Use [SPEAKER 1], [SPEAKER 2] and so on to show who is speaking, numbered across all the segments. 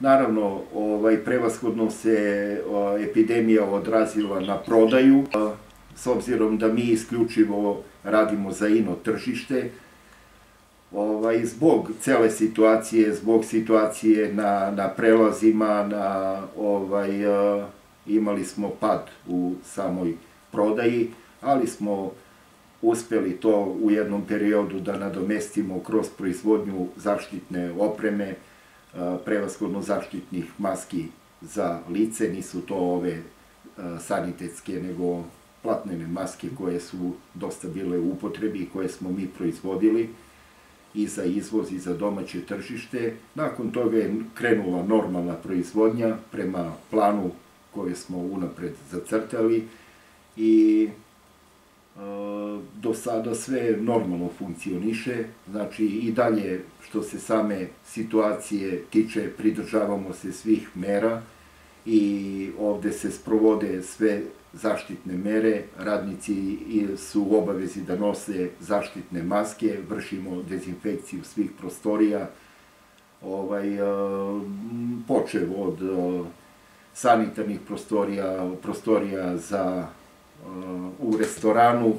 [SPEAKER 1] Naravno, ovaj, prevashodno se epidemija odrazila na prodaju, s obzirom da mi isključivo radimo za ino tržište, ovaj, zbog cele situacije, zbog situacije na, na prelazima, na, ovaj, imali smo pad u samoj prodaji, ali smo uspeli to u jednom periodu da nadomestimo kroz proizvodnju zaštitne opreme, prevaskodno zaštitnih maski za lice, nisu to ove sanitetske, nego platnene maske koje su dosta bile u upotrebi i koje smo mi proizvodili i za izvoz i za domaće tržište. Nakon toga je krenula normalna proizvodnja prema planu koje smo unapred zacrtali i do sada sve normalno funkcioniše, znači i dalje što se same situacije tiče pridržavamo se svih mera i ovde se sprovode sve zaštitne mere, radnici su u obavezi da nose zaštitne maske, vršimo dezinfekciju svih prostorija, ovaj, počev od sanitarnih prostorija, prostorija za u restoranu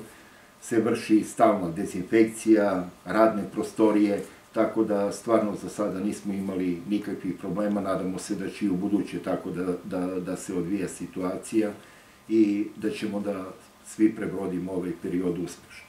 [SPEAKER 1] se vrši stalna dezinfekcija, radne prostorije, tako da stvarno za sada nismo imali nikakvih problema, nadamo se da će i u buduće tako da, da, da se odvija situacija i da ćemo da svi prebrodimo ovaj period uspešno.